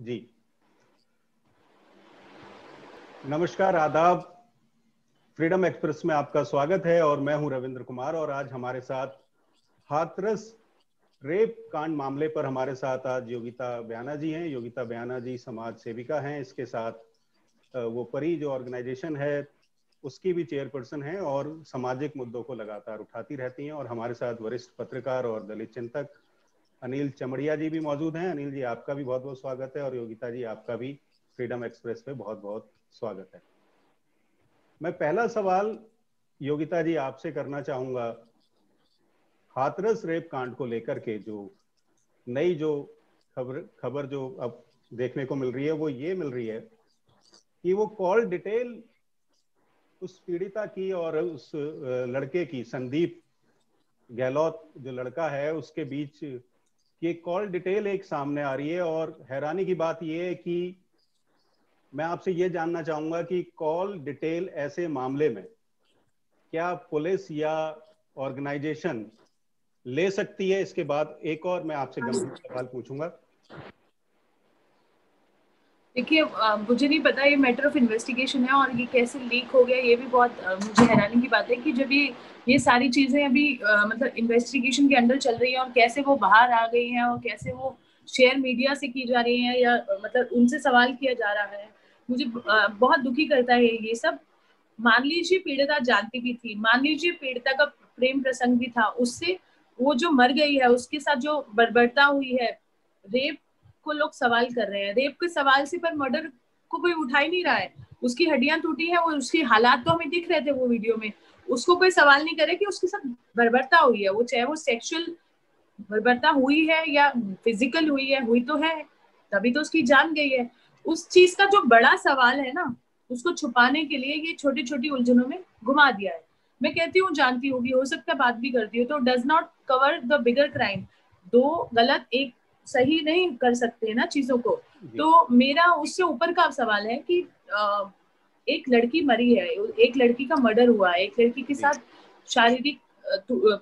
जी। नमस्कार, आदाब। Freedom express में आपका स्वागत है और मैं हूँ रविंद्र कुमार और आज हमारे साथ हाथरस रेप कांड मामले पर हमारे साथ आज योगिता बयाना जी हैं। योगिता बयाना जी समाज सेविका हैं। इसके साथ वो परी जो ऑर्गेनाइजेशन है, उसकी भी चेयरपर्सन है और सामाजिक मुद्दों को लगातार उठाती रहती हैं और हमारे साथ वरिष्ठ पत्रकार और दलित चिंतक अनिल चमड़िया जी भी मौजूद हैं। अनिल जी, आपका भी बहुत बहुत स्वागत है और योगिता जी, आपका भी फ्रीडम एक्सप्रेस पे बहुत बहुत स्वागत है। मैं पहला सवाल योगिता जी आपसे करना चाहूँगा। हाथरस रेप कांड को लेकर के जो नई जो खबर खबर जो अब देखने को मिल रही है, वो ये मिल रही है कि वो कॉल डिटेल उस पीड़िता की और उस लड़के की, संदीप गहलोत जो लड़का है, उसके बीच कि कॉल डिटेल एक सामने आ रही है और हैरानी की बात यह है कि मैं आपसे ये जानना चाहूँगा कि कॉल डिटेल ऐसे मामले में क्या पुलिस या ऑर्गेनाइजेशन ले सकती है? इसके बाद एक और मैं आपसे गंभीर सवाल पूछूँगा। देखिए मुझे नहीं पता ये मैटर ऑफ़ इन्वेस्टिगेशन है और ये कैसे लीक हो गया, ये भी बहुत मुझे हैरानी की बात है कि जब ये ये सारी चीज़ें अभी मतलब इन्वेस्टिगेशन के अंदर चल रही हैं और कैसे वो बाहर आ गई हैं और कैसे वो शेयर मीडिया से की जा रही हैं या मतलब उनसे सवाल किया जा रहा है। मुझे बहुत दुखी करता है ये सब। मान लीजिए पीड़िता जानती भी थी, मान लीजिए पीड़िता का प्रेम प्रसंग भी था, उससे वो जो मर गई है, उसके साथ जो बर्बरता हुई है, रेप को लोग सवाल कर रहे हैं। रेप के सवाल से पर मर्डर को कोई उठा ही नहीं रहा है। उसकी हड्डियाँ टूटी है, वो उसकी हालात तो हमें दिख रहे थे वो वीडियो में। उसको कोई सवाल नहीं करे कि उसके साथ बर्बरता हुई है। वो चाहे वो सेक्सुअल बर्बरता हुई है या फ़िज़िकल हुई है, हुई तो है, तभी तो उसकी जान गई है। उस चीज़ का जो बड़ा सवाल है ना, उसको छुपाने के लिए ये छोटी छोटी उलझनों में घुमा दिया है। मैं कहती हूँ, जानती होगी, हो सकता है बात भी करती हो तो does not cover the bigger crime दो गलत, एक सही नहीं कर सकते ना चीज़ों को। तो मेरा उससे ऊपर का सवाल है कि एक लड़की मरी है एक लड़की का मर्डर हुआ है एक लड़की के साथ शारीरिक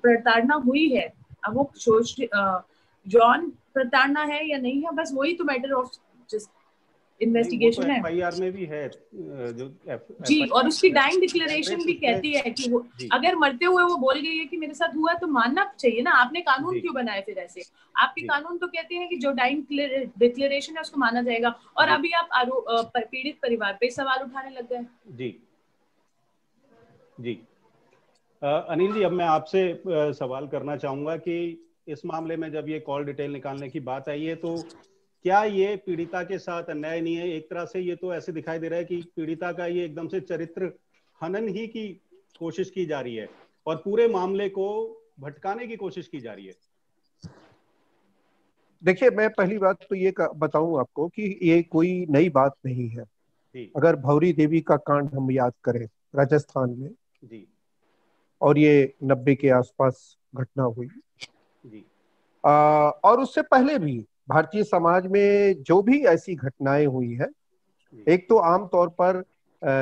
प्रताड़ना हुई है। अब वो सोच जॉन प्रताड़ना है या नहीं है बस वही तो मैटर ऑफ़ इन्वेस्टिगेशन तो है। एफआईआर में भी है जो जी और उसकी डाइंग डिक्लेरेशन भी कहती है कि वो अगर मरते हुए वो बोल गई है कि मेरे साथ हुआ तो मानना चाहिए ना आपने कानून क्यों बनाए फिर ऐसे? आपके कानून तो कहते हैं कि जो डाइंग डिक्लेरेशन है उसको माना जाएगा। और अभी आप पीड़ित परिवार पे सवाल उठाने लग गए। जी। जी। अनिल जी अब मैं आपसे सवाल करना चाहूँगा कि इस मामले में जब ये कॉल डिटेल निकालने की बात आई है तो क्या ये पीड़िता के साथ अन्याय नहीं है? एक तरह से ये तो ऐसे दिखाई दे रहा है कि पीड़िता का ये एकदम से चरित्र हनन ही की कोशिश की जा रही है और पूरे मामले को भटकाने की कोशिश की जा रही है। देखिए मैं पहली बात तो ये बताऊँ आपको कि ये कोई नई बात नहीं है। अगर भौरी देवी का कांड हम याद करें राजस्थान में जी। और ये नब्बे के आसपास घटना हुई। जी। आ, और उससे पहले भी भारतीय समाज में जो भी ऐसी घटनाएँ हुई है एक तो आम तौर पर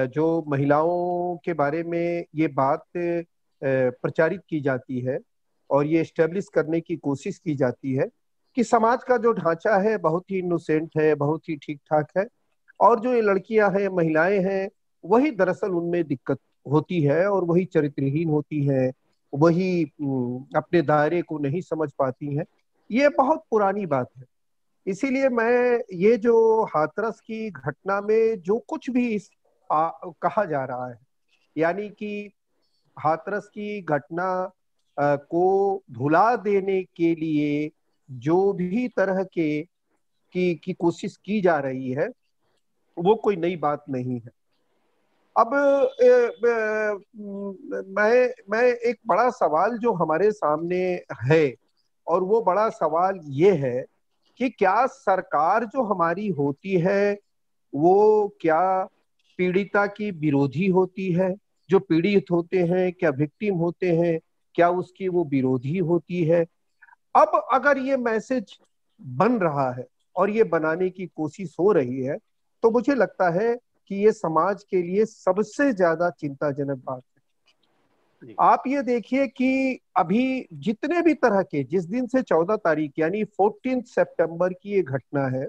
जो महिलाओं के बारे में ये बात प्रचारित की जाती है और ये स्टेब्लिश करने की कोशिश की जाती है कि समाज का जो ढांचा है बहुत ही इनोसेंट है बहुत ही ठीक ठाक है और जो ये लड़कियाँ हैं महिलाएँ हैं वही दरअसल उनमें दिक्कत होती है और वही चरित्रहीन होती है वही अपने दायरे को नहीं समझ पाती हैं। ये बहुत पुरानी बात है। इसीलिए मैं ये जो हाथरस की घटना में जो कुछ भी आ, कहा जा रहा है यानी कि हाथरस की घटना को भुला देने के लिए जो भी तरह के की की कोशिश की जा रही है वो कोई नई बात नहीं है। अब ए, ए, मैं मैं एक बड़ा सवाल जो हमारे सामने है और वो बड़ा सवाल ये है कि क्या सरकार जो हमारी होती है, वो क्या पीड़िता की विरोधी होती है? जो पीड़ित होते हैं, क्या विक्टिम होते हैं, क्या उसकी वो विरोधी होती है? अब अगर ये मैसेज बन रहा है और ये बनाने की कोशिश हो रही है तो मुझे लगता है कि ये समाज के लिए सबसे ज़्यादा चिंताजनक बात आप ये देखिए कि अभी जितने भी तरह के जिस दिन से चौदह तारीख यानी फोर्टीन सितंबर की ये घटना है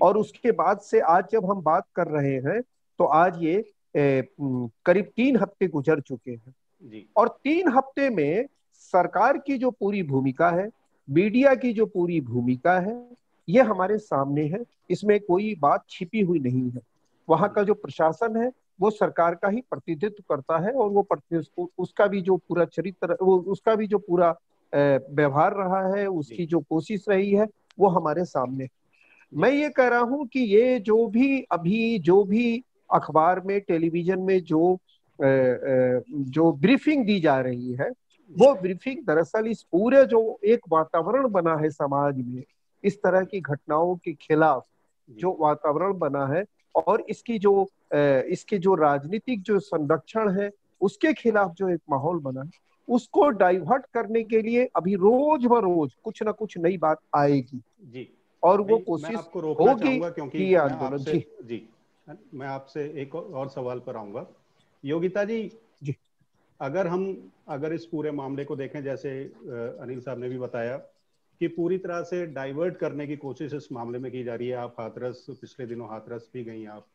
और उसके बाद से आज जब हम बात कर रहे हैं तो आज ये करीब तीन हफ़्ते गुजर चुके हैं। और तीन हफ़्ते में सरकार की जो पूरी भूमिका है मीडिया की जो पूरी भूमिका है ये हमारे सामने है। इसमें कोई बात छिपी हुई नहीं है। वहाँ का जो प्रशासन है वो सरकार का ही प्रतिनिधित्व करता है और वो उसका भी जो पूरा चरित्र वो उसका भी जो पूरा व्यवहार रहा है उसकी जो। कोशिश रही है वो हमारे सामने मैं ये कह रहा हूँ कि ये जो भी अभी जो भी अखबार में टेलीविज़न में जो जो ब्रीफिंग दी जा रही है वो ब्रीफिंग दरअसल इस पूरे जो एक वातावरण बना है समाज में इस तरह की घटनाओं के खिलाफ जो वातावरण बना है और इसकी जो इसके जो राजनीतिक जो संरक्षण है उसके खिलाफ जो एक माहौल बना है उसको डाइवर्ट करने के लिए अभी रोज ब रोज कुछ ना कुछ नई बात आएगी। जी। और वो कोशिश होगी क्योंकि आंदोलन जी। जी। मैं आपसे एक और सवाल पर आऊँगा। योगिता जी जी। अगर हम अगर इस पूरे मामले को देखें जैसे अनिल साहब ने भी बताया कि पूरी तरह से डाइवर्ट करने की कोशिश इस मामले में की जा रही है। आप हाथरस पिछले दिनों हाथरस भी गई आप।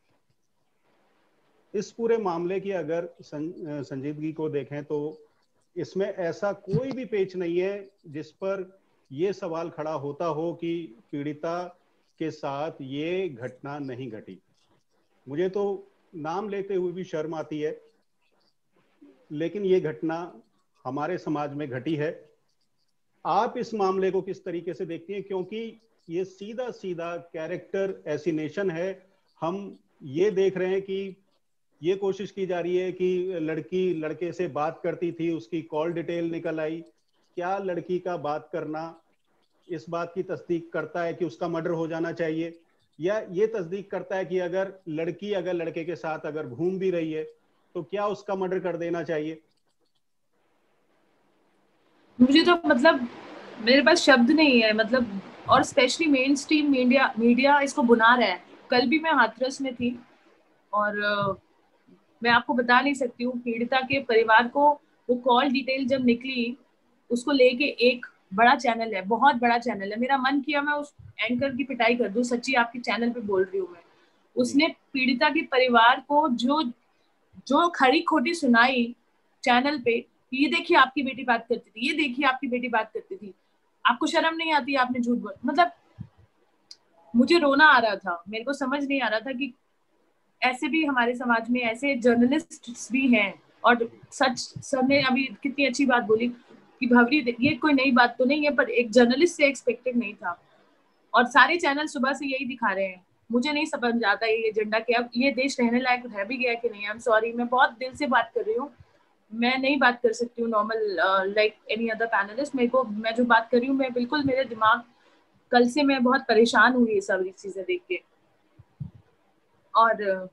इस पूरे मामले की अगर सं, संजीदगी को देखें तो इसमें ऐसा कोई भी पेच नहीं है जिस पर यह सवाल खड़ा होता हो कि पीड़िता के साथ ये घटना नहीं घटी। मुझे तो नाम लेते हुए भी शर्म आती है लेकिन ये घटना हमारे समाज में घटी है। आप इस मामले को किस तरीके से देखती हैं? क्योंकि ये सीधा सीधा कैरेक्टर एसिनेशन है। हम ये देख रहे हैं कि ये कोशिश की जा रही है कि लड़की, लड़के से बात करती थी, उसकी कॉल डिटेल निकल आई। क्या लड़की का बात करना इस बात की तस्दीक करता है कि उसका मर्डर हो जाना चाहिए? या ये तस्दीक करता है कि अगर लड़की अगर लड़के के साथ अगर घूम भी रही है तो क्या उसका मर्डर कर देना चाहिए? मुझे तो मतलब मेरे पास शब्द नहीं है मतलब और specially mainstream media media इसको बुना रहा है। कल भी मैं हाथरस में थी और मैं आपको बता नहीं सकती हूँ, पीड़िता के परिवार को वो कॉल डिटेल जब निकली, उसको लेके एक बड़ा चैनल है, बहुत बड़ा चैनल है। मेरा मन किया मैं उस एंकर की पिटाई कर दू, सच्ची आपके चैनल पे बोल रही हूँ मैं। उसने पीड़िता के परिवार को जो जो खड़ी खोटी सुनाई चैनल पे, ये देखिए आपकी बेटी बात करती थी, ये देखिए आपकी बेटी बात करती थी। आपको शर्म नहीं आती, आपने झूठ बोल मतलब मुझे रोना आ रहा था, मेरे को समझ नहीं आ रहा था कि ऐसे भी हमारे समाज में ऐसे जर्नलिस्ट भी हैं और सच, सर ने अभी कितनी अच्छी बात बोली कि भवरी, ये कोई नई बात तो नहीं है, पर एक जर्नलिस्ट से एक्सपेक्टेड नहीं था। और सारे चैनल सुबह से यही दिखा रहे हैं। मुझे नहीं समझ आता ये एजेंडा कि अब ये देश रहने लायक रह भी गया कि नहीं। आई एम सॉरी मैं बहुत दिल से बात कर रही हूँ। मैं नहीं बात कर सकती हूँ normal like any other panelist मेरे को, मैं जो बात कर रही हूँ, मैं बिल्कुल मेरे दिमाग, कल से मैं बहुत परेशान हुई ये सब चीज़ें देख के। और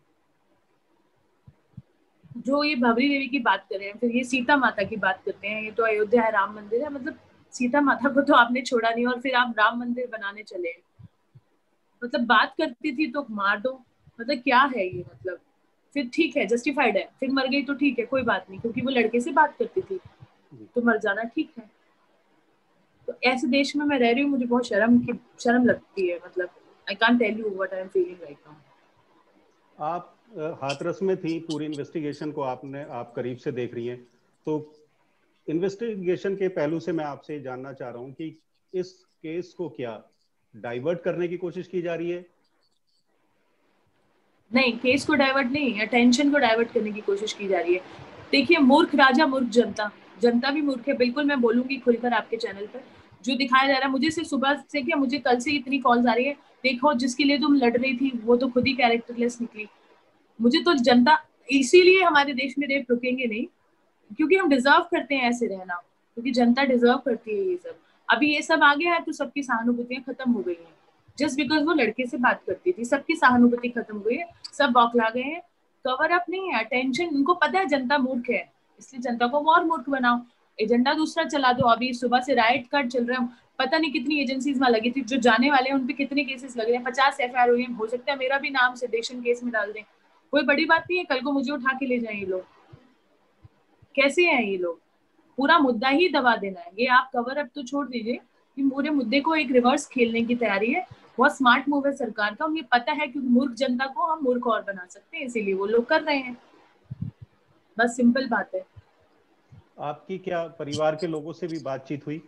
जो ये भवरी देवी की बात कर रहे हैं, फिर ये सीता माता की बात करते हैं, ये तो अयोध्या है, राम मंदिर है मतलब सीता माता को तो आपने छोड़ा नहीं और फिर आप राम मंदिर बनाने चले मतलब बात करती थी तो मार दो मतलब क्या है ये मतलब? फिर ठीक है जस्टिफाइड है, फिर मर गई तो ठीक है, कोई बात नहीं, क्योंकि वो लड़के से बात करती थी तो मर जाना ठीक है। तो ऐसे देश में मैं रह रही हूँ, मुझे बहुत शर्म की, शर्म लगती है मतलब I can't tell you what I am feeling right now आप हाथरस में थी, पूरी इन्वेस्टिगेशन को आपने, आप करीब से देख रही हैं। तो इन्वेस्टिगेशन के पहलू से मैं आपसे जानना चाह रहा हूँ कि इस केस को क्या डाइवर्ट करने की कोशिश की जा रही है? नहीं केस को डाइवर्ट नहीं अटेंशन को डाइवर्ट करने की कोशिश की जा रही है। देखिए, मूर्ख राजा, मूर्ख जनता। जनता भी मूर्ख है। बिल्कुल मैं बोलूँगी खुलकर आपके चैनल पर। जो दिखाया जा रहा है, मुझे सिर्फ़ सुबह से क्या, मुझे कल से इतनी कॉल्स आ रही है। देखो, जिसके लिए तुम लड़ रही थी, वो तो खुद ही कैरेक्टरलेस निकली। मुझे तो जनता, इसीलिए हमारे देश में रेप रुकेंगे नहीं, क्योंकि हम डिजर्व करते हैं ऐसे रहना। क्योंकि जनता डिजर्व करती है ये सब। अभी ये सब आ गया है तो सबकी सहानुभूतियाँ खत्म हो गई हैं। जस्ट बिकॉज़ वो लड़के से बात करती थी, सबकी सहानुभूति खत्म हो गई है, सब बौखला गए हैं। कवर अप नहीं है अटेंशन उनको पता है जनता मूर्ख है। इसलिए जनता को और मूर्ख बनाओ। एजेंडा दूसरा चला दो। अभी सुबह से राइट कार्ड चल रहे हैं। पता नहीं कितनी एजेंसीज में लगी थी। जो जाने वाले हैं, उन पे कितने केसेस लग रहे हैं। पचास एफ़ आई हो। सकता है मेरा भी नाम सेडेशन केस में डाल दें। कोई बड़ी बात नहीं है। कल को मुझे उठा के ले जाए ये लोग। कैसे हैं ये लोग? पूरा मुद्दा ही दबा देना है। ये आप कवर अप तो छोड़ दीजिए। कि पूरे मुद्दे को एक रिवर्स खेलने की तैयारी है। बहुत स्मार्ट मूव है सरकार का। उन्हें पता है क्योंकि मूर्ख जनता को हम मूर्ख और बना सकते हैं। इसीलिए वो लोग कर रहे हैं। बस सिंपल बात है। आपकी क्या परिवार के लोगों से भी बातचीत हुई?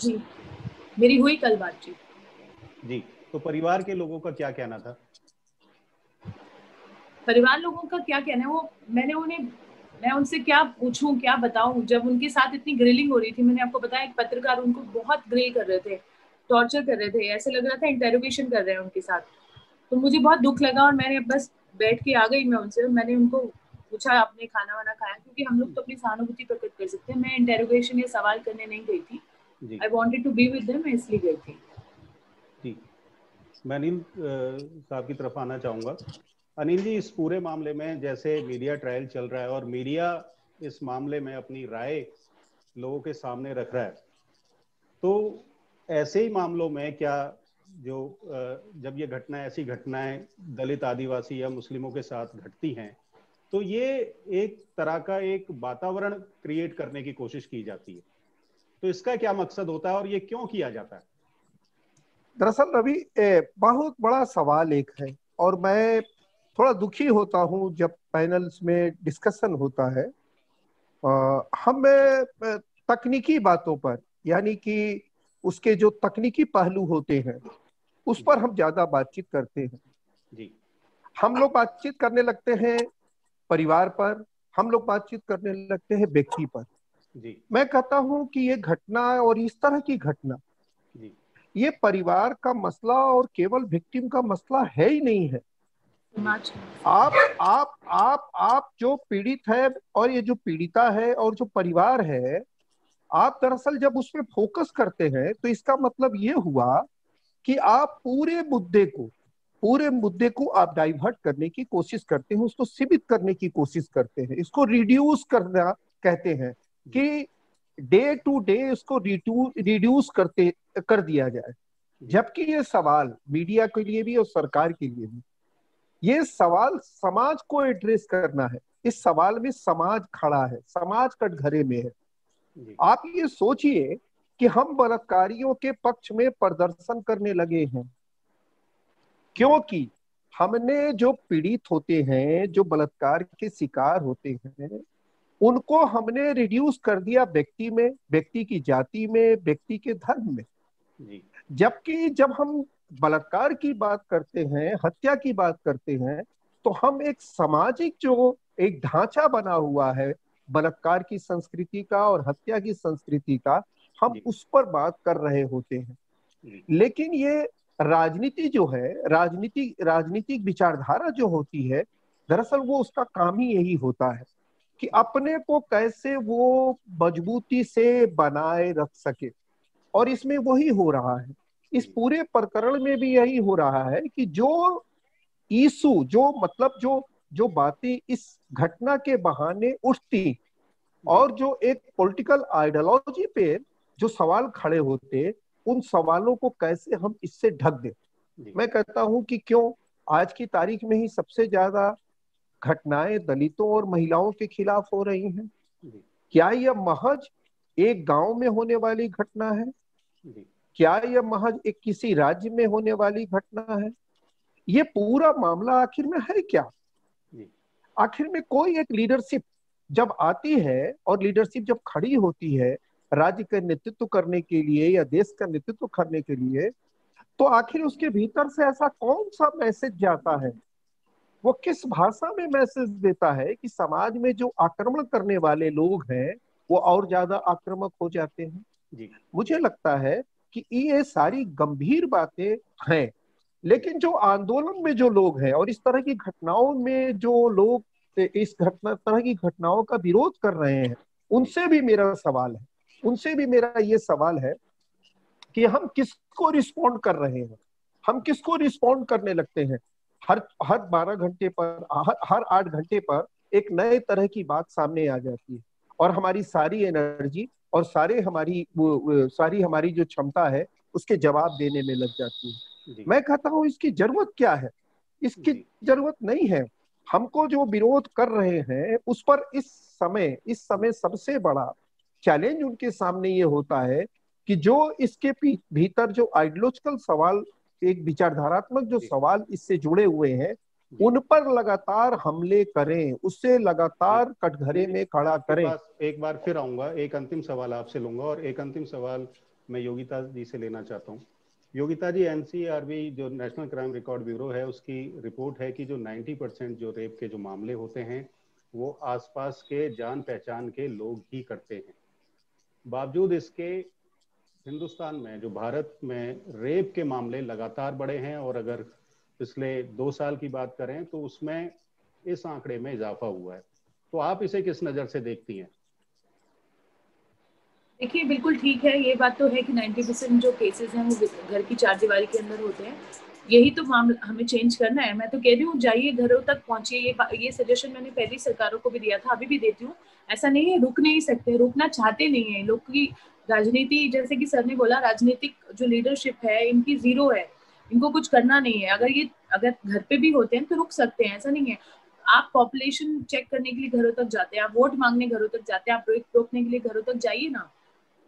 जी। मेरी हुई कल बातचीत। जी। तो परिवार के लोगों का क्या कहना था? परिवार लोगों का क्या कहना है? वो मैंने उन्हें मैं उनसे क्या पूछूँ क्या बताऊँ? जब उनके साथ इतनी ग्रिलिंग हो रही थी मैंने आपको बताया एक पत्रकार उनको बहुत ग्रिल कर रहे थे टॉर्चर कर रहे थे ऐसे लग रहा था इंटेरोगेशन कर रहे हैं उनके साथ। तो मुझे बहुत दुख लगा और मैंने बस बैठ के आ गई मैं उनसे मैंने उनको पूछा आपने खाना वाना खाया? क्योंकि हम लोग तो अपनी सहानुभूति प्रकट कर सकते हैं। मैं इंटेरोगेशन या सवाल करने नहीं गई थी। I wanted to be with मैं इसलिए गई थी। जी मैं अनिल साहब की तरफ़ आना चाहूँगा। अनिल जी इस पूरे मामले में जैसे मीडिया ट्रायल चल रहा है और मीडिया इस मामले में अपनी राय लोगों के सामने रख रहा है तो ऐसे ही मामलों में क्या जो जब ये घटना ऐसी घटनाएँ दलित आदिवासी या मुस्लिमों के साथ घटती हैं तो ये एक तरह का एक वातावरण क्रिएट करने की कोशिश की जाती है। तो इसका क्या मकसद होता है और ये क्यों किया जाता है? दरअसल रवि बहुत बड़ा सवाल एक है और मैं थोड़ा दुखी होता हूँ जब पैनल्स में डिस्कशन होता है। आ, हम तकनीकी बातों पर यानी कि उसके जो तकनीकी पहलू होते हैं उस पर हम ज़्यादा बातचीत करते हैं। जी। हम लोग बातचीत करने लगते हैं परिवार पर हम लोग बातचीत करने लगते हैं व्यक्ति पर। जी। मैं कहता हूँ कि ये घटना और इस तरह की घटना जी। ये परिवार का मसला और केवल विक्टिम का मसला है ही नहीं है। आप आप आप आप जो पीड़ित है और ये जो पीड़िता है और जो परिवार है आप दरअसल जब उसमें फोकस करते हैं तो इसका मतलब ये हुआ कि आप पूरे मुद्दे को पूरे मुद्दे को आप डाइवर्ट करने की कोशिश करते हैं उसको सीमित करने की कोशिश करते हैं। इसको रिड्यूस करना कहते हैं कि डे टू डे इसको रिड्यूस करते कर दिया जाए। जबकि ये सवाल मीडिया के लिए भी और सरकार के लिए भी ये सवाल समाज को एड्रेस करना है। इस सवाल में समाज खड़ा है समाज कटघरे में है। आप ये सोचिए कि हम बलात्कारियों के पक्ष में प्रदर्शन करने लगे हैं। क्योंकि हमने जो पीड़ित होते हैं जो बलात्कार के शिकार होते हैं उनको हमने रिड्यूस कर दिया व्यक्ति में व्यक्ति की जाति में व्यक्ति के धर्म में। जबकि जब हम बलात्कार की बात करते हैं हत्या की बात करते हैं तो हम एक सामाजिक जो एक ढांचा बना हुआ है बलात्कार की संस्कृति का और हत्या की संस्कृति का हम उस पर बात कर रहे होते हैं। लेकिन ये राजनीति जो है, राजनीति, राजनीतिक विचारधारा जो होती है, दरअसल वो उसका काम ही यही होता है कि अपने को कैसे वो मजबूती से बनाए रख सके। और इसमें वही हो रहा है। इस पूरे प्रकरण में भी यही हो रहा है कि जो ईसु, जो मतलब जो जो बातें इस घटना के बहाने उठती और जो एक पॉलिटिकल आइडियोलॉजी पे जो सवाल खड़े होते उन सवालों को कैसे हम इससे ढक दे? मैं कहता हूँ कि क्यों? आज की तारीख में ही सबसे ज़्यादा घटनाएँ दलितों और महिलाओं के खिलाफ हो रही हैं। क्या यह महज एक गाँव में होने वाली घटना है? क्या यह महज एक किसी राज्य में होने वाली घटना है? ये पूरा मामला आखिर में है क्या? आखिर में कोई एक लीडरशिप जब आती है और लीडरशिप जब खड़ी होती है राज्य का नेतृत्व करने के लिए या देश का नेतृत्व करने के लिए तो आखिर उसके भीतर से ऐसा कौन सा मैसेज जाता है? वो किस भाषा में मैसेज देता है कि समाज में जो आक्रमण करने वाले लोग हैं वो और ज़्यादा आक्रामक हो जाते हैं? जी। मुझे लगता है कि ये सारी गंभीर बातें हैं लेकिन जो आंदोलन में जो लोग हैं और इस तरह की घटनाओं में जो लोग इस घटना तरह की घटनाओं का विरोध कर रहे हैं उनसे भी मेरा सवाल है। उनसे भी मेरा ये सवाल है कि हम किसको रिस्पॉन्ड कर रहे हैं? हम किसको रिस्पॉन्ड करने लगते हैं? हर हर बारह घंटे पर हर हर आठ घंटे पर एक नए तरह की बात सामने आ जाती है और हमारी सारी एनर्जी और सारे हमारी वो, सारी हमारी जो क्षमता है उसके जवाब देने में लग जाती है। मैं कहता हूँ इसकी ज़रूरत क्या है? इसकी ज़रूरत नहीं है। हमको जो विरोध कर रहे हैं उस पर इस समय इस समय सबसे बड़ा चैलेंज उनके सामने ये होता है कि जो इसके भीतर जो आइडियोलॉजिकल सवाल एक विचारधारात्मक जो सवाल इससे जुड़े हुए हैं उन पर लगातार हमले करें उससे लगातार कटघरे में खड़ा करें। एक बार फिर आऊँगा एक अंतिम सवाल आपसे लूँगा और एक अंतिम सवाल मैं योगिता जी से लेना चाहता हूँ। योगिता जी एनसीआरबी जो नेशनल क्राइम रिकॉर्ड ब्यूरो है उसकी रिपोर्ट है कि जो 90 परसेंट जो रेप के जो मामले होते हैं वो आसपास के जान पहचान के लोग ही करते हैं। बावजूद इसके, हिंदुस्तान में, जो भारत में रेप के मामले लगातार बढ़े हैं, और अगर पिछले दो साल की बात करें तो उसमें इस आंकड़े में इजाफा हुआ है। तो आप इसे किस नज़र से देखती हैं? देखिए, बिल्कुल ठीक है। ये बात तो है कि 90 परसेंट जो केसेस हैं, वो घर की चार दीवारी के अंदर होते हैं। यही तो मामला, हमें चेंज करना है। मैं तो कह रही हूँ, जाइए घरों तक पहुंचिए। ये ये सजेशन मैंने पहली सरकारों को भी दिया था, अभी भी देती हूँ। ऐसा नहीं है, रुक नहीं सकते, रुकना चाहते नहीं है। लोग की राजनीति, जैसे कि सर ने बोला, राजनीतिक जो लीडरशिप है, इनकी ज़ीरो है। इनको कुछ करना नहीं है। अगर ये, अगर घर पे भी होते हैं तो रुक सकते हैं, ऐसा नहीं है। आप पॉपुलेशन चेक करने के लिए घरों तक जाते हैं, आप वोट मांगने घरों तक जाते हैं, आप रोकने के लिए घरों तक जाइए ना।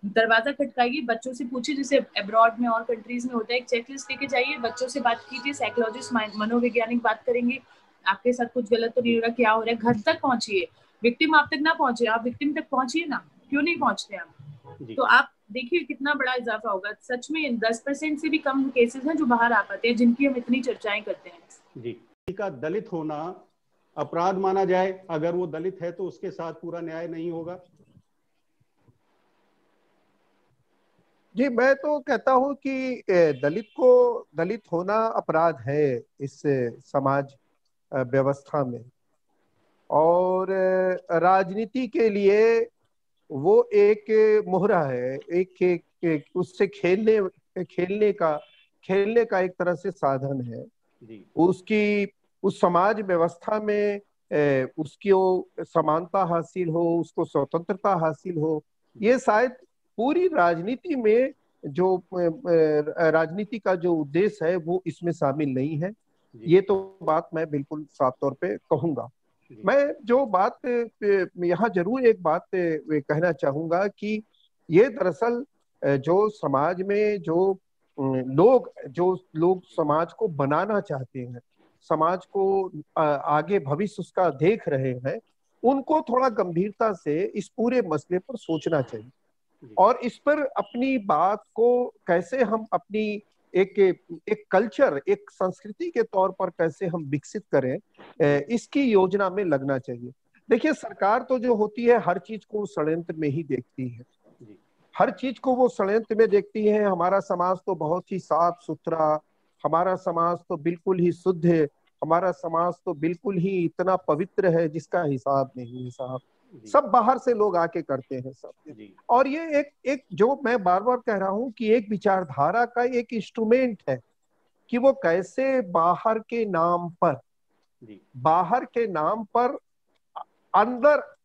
दरवाज़ा खटकाइए बच्चों से पूछिए जैसे अब्रॉड में और कंट्रीज़ में होता है एक चेकलिस्ट लेके जाइए बच्चों से बात कीजिए साइकोलॉजिस्ट मनोवैज्ञानिक बात करेंगे आपके साथ कुछ गलत तो नहीं हो रहा क्या हो रहा है घर तक पहुंचिए विक्टिम आप तक ना पहुँचे आप विक्टिम तक पहुंचिए ना क्यों नहीं पहुँचते आप? तो आप देखिए कितना बड़ा इजाफा होगा सच में दस परसेंट से भी कम केसेस हैं जो बाहर आ पाते हैं जिनकी हम इतनी चर्चाएँ करते हैं। जी। का दलित होना अपराध माना जाए अगर वो दलित है तो उसके साथ पूरा न्याय नहीं होगा। जी मैं तो कहता हूँ कि दलित को दलित होना अपराध है इस समाज व्यवस्था में और राजनीति के लिए वो एक मोहरा है एक, एक, एक उससे खेलने खेलने का खेलने का एक तरह से साधन है जी। उसकी उस समाज व्यवस्था में उसकी समानता हासिल हो उसको स्वतंत्रता हासिल हो ये शायद पूरी राजनीति में जो राजनीति का जो उद्देश्य है वो इसमें शामिल नहीं है। ये तो बात मैं बिल्कुल साफ़ तौर पे कहूँगा। मैं जो बात यहाँ ज़रूर एक बात कहना चाहूँगा कि ये दरअसल जो समाज में जो लोग जो लोग समाज को बनाना चाहते हैं समाज को आगे भविष्य उसका देख रहे हैं उनको थोड़ा गंभीरता से इस पूरे मसले पर सोचना चाहिए। और इस पर अपनी बात को कैसे हम अपनी एक एक कल्चर एक संस्कृति के तौर पर कैसे हम विकसित करें इसकी योजना में लगना चाहिए। देखिए सरकार तो जो होती है हर चीज़ को षड्यंत्र में ही देखती है। हर चीज़ को वो षड्यंत्र में देखती है। हमारा समाज तो बहुत ही साफ़ सुथरा हमारा समाज तो बिल्कुल ही शुद्ध है हमारा समाज तो बिल्कुल ही इतना पवित्र है जिसका हिसाब नहीं है साहब। सब बाहर से लोग आके करते हैं सब। और ये एक एक जो मैं बार बार कह रहा हूँ कि एक विचारधारा का एक इंस्ट्रूमेंट है कि वो कैसे बाहर के नाम पर बाहर के नाम पर अंदर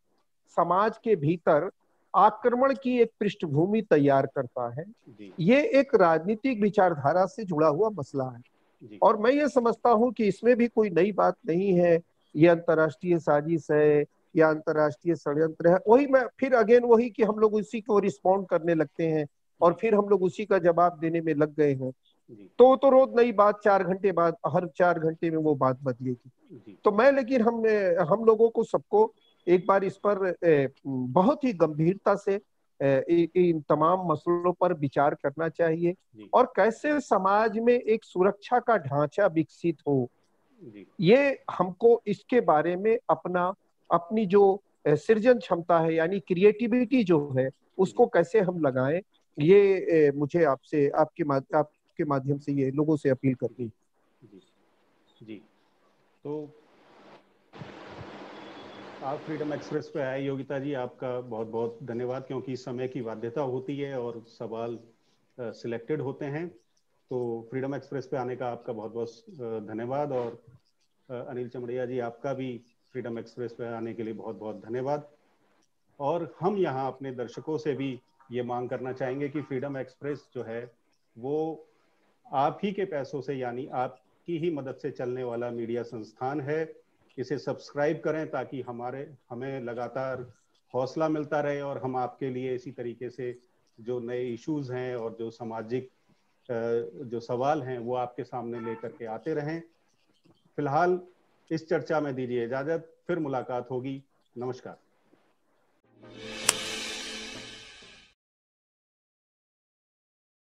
समाज के भीतर आक्रमण की एक पृष्ठभूमि तैयार करता है। ये एक राजनीतिक विचारधारा से जुड़ा हुआ मसला है। और मैं ये समझता हूँ कि इसमें भी कोई नई बात नहीं है। ये अंतरराष्ट्रीय साजिश है या अंतरराष्ट्रीय षड्यंत्र है वही मैं फिर अगेन वही कि हम लोग उसी को रिस्पॉन्ड करने लगते हैं और फिर हम लोग उसी का जवाब देने में लग गए हैं। तो तो रोज नई बात चार घंटे बाद हर चार घंटे में वो बात बदलेगी। तो मैं लेकिन हम हम लोगों को सबको एक बार इस पर बहुत ही गंभीरता से इन तमाम मसलों पर विचार करना चाहिए और कैसे समाज में एक सुरक्षा का ढांचा विकसित हो ये हमको इसके बारे में अपना अपनी जो सृजन क्षमता है यानी क्रिएटिविटी जो है उसको कैसे हम लगाएँ ये मुझे आपसे आपके माध, आपके माध्यम से ये लोगों से अपील कर दी जी जी। तो आप फ्रीडम एक्सप्रेस पे आए योगिता जी आपका बहुत बहुत धन्यवाद क्योंकि समय की बाध्यता होती है और सवाल सिलेक्टेड होते हैं। तो फ्रीडम एक्सप्रेस पे आने का आपका बहुत बहुत धन्यवाद और अनिल चमड़िया जी आपका भी फ्रीडम एक्सप्रेस पे आने के लिए बहुत बहुत धन्यवाद। और हम यहाँ अपने दर्शकों से भी ये मांग करना चाहेंगे कि फ्रीडम एक्सप्रेस जो है, वो आप ही के पैसों से यानी आपकी ही मदद से चलने वाला मीडिया संस्थान है। इसे सब्सक्राइब करें ताकि हमारे, हमें लगातार हौसला मिलता रहे और हम आपके लिए इसी तरीके से जो नए इश्यूज़ हैं और जो सामाजिक जो सवाल हैं, वो आपके सामने लेकर के आते रहें। फ़िलहाल इस चर्चा में दीजिए इजाज़त फिर मुलाकात होगी। नमस्कार।